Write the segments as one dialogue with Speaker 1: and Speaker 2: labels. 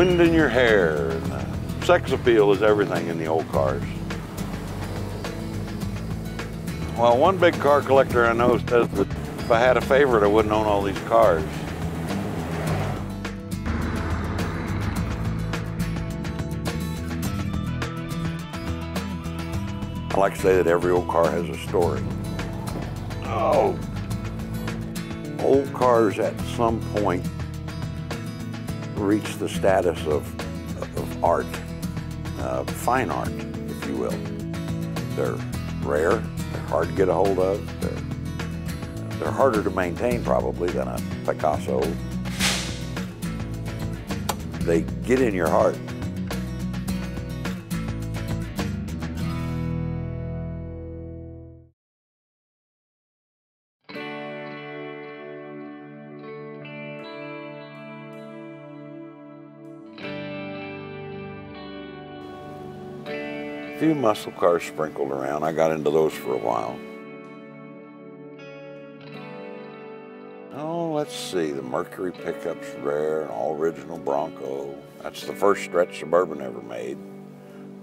Speaker 1: wind in your hair. And, uh, sex appeal is everything in the old cars. Well, one big car collector I know says that if I had a favorite, I wouldn't own all these cars. I like to say that every old car has a story. Oh, old cars at some point reach the status of, of art, uh, fine art, if you will. They're rare, they're hard to get a hold of, they're, they're harder to maintain probably than a Picasso. They get in your heart. Few muscle cars sprinkled around. I got into those for a while. Oh, let's see. The Mercury pickup's rare, an all original Bronco. That's the first stretch Suburban ever made.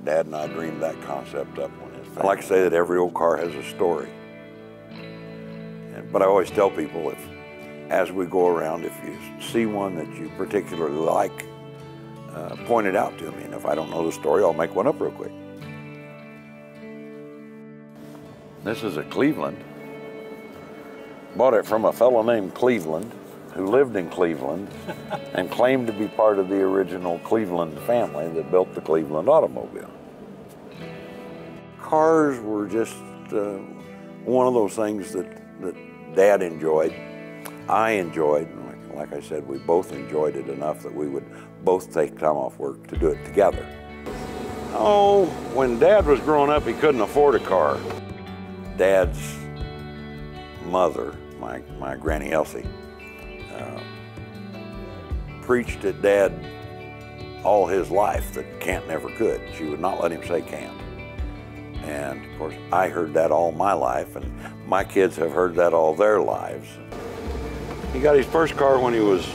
Speaker 1: Dad and I dreamed that concept up when it's I like to say that every old car has a story. But I always tell people if, as we go around, if you see one that you particularly like, uh, point it out to me. And if I don't know the story, I'll make one up real quick. This is a Cleveland. Bought it from a fellow named Cleveland who lived in Cleveland and claimed to be part of the original Cleveland family that built the Cleveland automobile. Cars were just uh, one of those things that, that Dad enjoyed. I enjoyed. Like, like I said, we both enjoyed it enough that we would both take time off work to do it together. Oh, when Dad was growing up, he couldn't afford a car. Dad's mother, my, my Granny Elsie, uh, preached at Dad all his life that can't never could. She would not let him say can't. And of course, I heard that all my life, and my kids have heard that all their lives. He got his first car when he was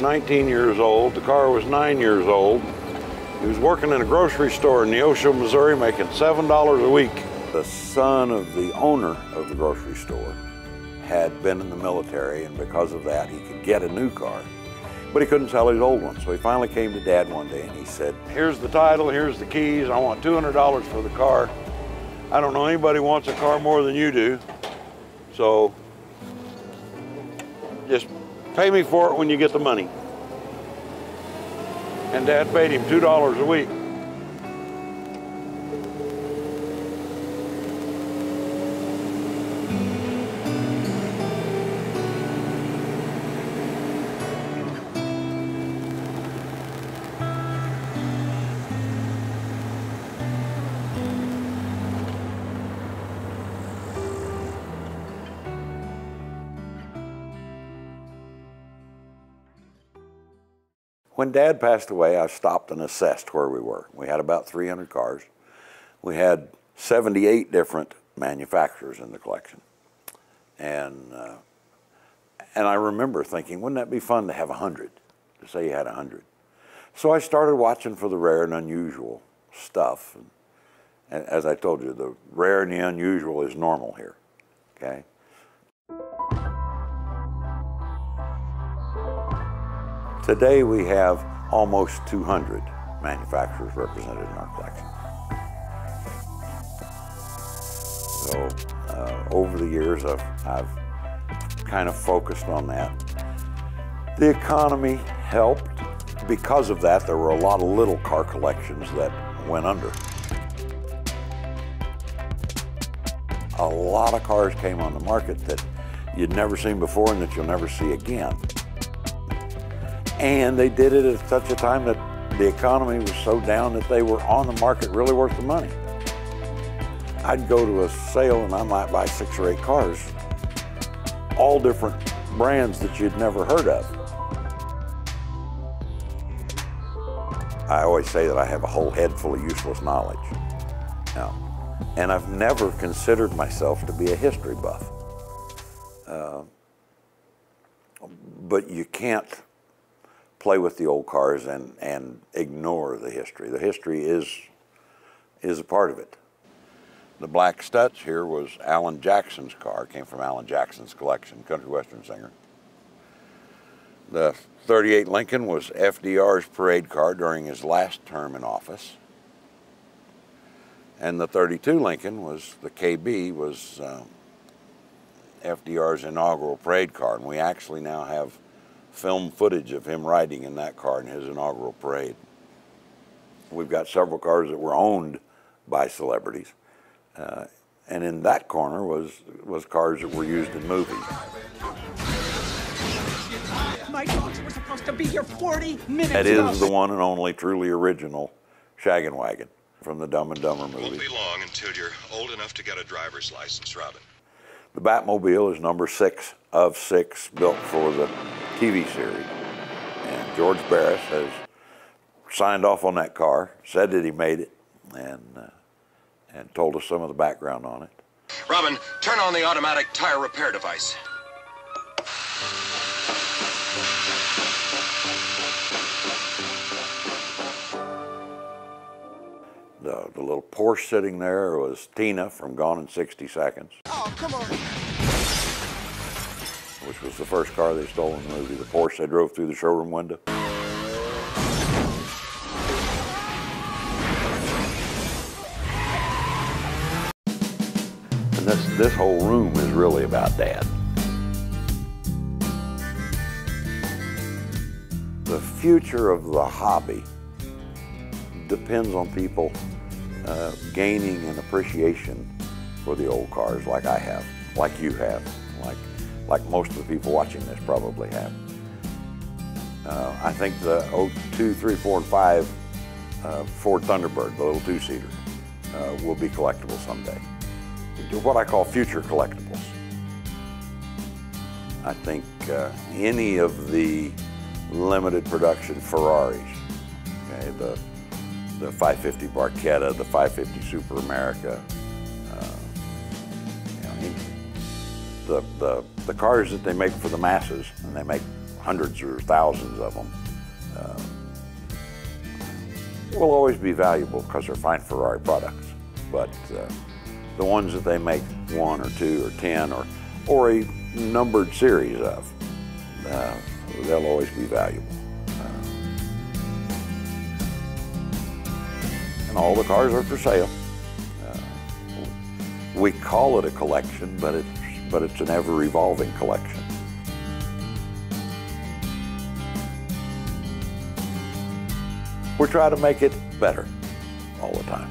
Speaker 1: 19 years old. The car was nine years old. He was working in a grocery store in Neosho, Missouri, making $7 a week. The son of the owner of the grocery store had been in the military, and because of that, he could get a new car. But he couldn't sell his old one, so he finally came to Dad one day and he said, Here's the title, here's the keys, I want $200 for the car. I don't know anybody wants a car more than you do, so just pay me for it when you get the money. And Dad paid him $2 a week. When Dad passed away, I stopped and assessed where we were. We had about 300 cars. We had 78 different manufacturers in the collection. And, uh, and I remember thinking, wouldn't that be fun to have 100, to say you had 100? So I started watching for the rare and unusual stuff. And, and as I told you, the rare and the unusual is normal here, okay? Today we have almost 200 manufacturers represented in our collection. So uh, over the years I've, I've kind of focused on that. The economy helped. Because of that, there were a lot of little car collections that went under. A lot of cars came on the market that you'd never seen before and that you'll never see again. And they did it at such a time that the economy was so down that they were on the market really worth the money. I'd go to a sale and I might buy six or eight cars, all different brands that you'd never heard of. I always say that I have a whole head full of useless knowledge. Now, and I've never considered myself to be a history buff. Uh, but you can't play with the old cars and, and ignore the history. The history is, is a part of it. The Black Stutz here was Alan Jackson's car, came from Alan Jackson's collection, country western singer. The 38 Lincoln was FDR's parade car during his last term in office. And the 32 Lincoln was, the KB was um, FDR's inaugural parade car. And we actually now have film footage of him riding in that car in his inaugural parade. We've got several cars that were owned by celebrities. Uh, and in that corner was, was cars that were used in movies.
Speaker 2: My dogs were supposed to be here 40 minutes
Speaker 1: That
Speaker 2: ago.
Speaker 1: the one and only truly original Shaggin' Wagon from the Dumb and Dumber
Speaker 3: Won't
Speaker 1: movie.
Speaker 3: be long until you're old enough to get a driver's license, Robin.
Speaker 1: The Batmobile is number six of six built for the TV series. And George Barris has signed off on that car, said that he made it, and, uh, and told us some of the background on it.
Speaker 3: Robin, turn on the automatic tire repair device.
Speaker 1: The, the little Porsche sitting there was Tina from Gone in 60 Seconds,
Speaker 2: Oh, come on.
Speaker 1: Which was the first car they stole in the movie. The Porsche they drove through the showroom window. And this, this whole room is really about Dad. The future of the hobby depends on people uh, gaining an appreciation for the old cars like I have, like you have, like, like most of the people watching this probably have. Uh, I think the 02, 3, 4, and 5 uh, Ford Thunderbird, the little two-seater, uh, will be collectible someday. What I call future collectibles. I think uh, any of the limited production Ferraris, okay, the the 550 Barchetta, the 550 Super America, the, the, the cars that they make for the masses, and they make hundreds or thousands of them, uh, will always be valuable because they're fine Ferrari products. But uh, the ones that they make one or two or ten or, or a numbered series of, uh, they'll always be valuable. and all the cars are for sale. Uh, we call it a collection, but it's but it's an ever-evolving collection. We try to make it better all the time.